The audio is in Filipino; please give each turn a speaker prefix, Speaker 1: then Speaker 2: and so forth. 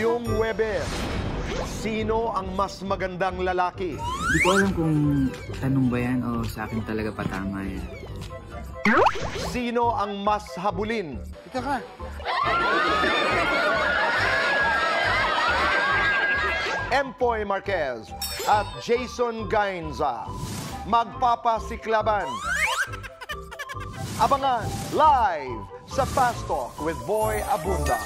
Speaker 1: Ngayong Webes, sino ang mas magandang lalaki?
Speaker 2: Hindi ko alam kung tanong ba yan o sa akin talaga patama yan.
Speaker 1: Sino ang mas habulin?
Speaker 3: Ika ka.
Speaker 1: Empoy Marquez at Jason Gainza. Magpapasiklaban. Abangan live sa Fast Talk with Boy Abunda.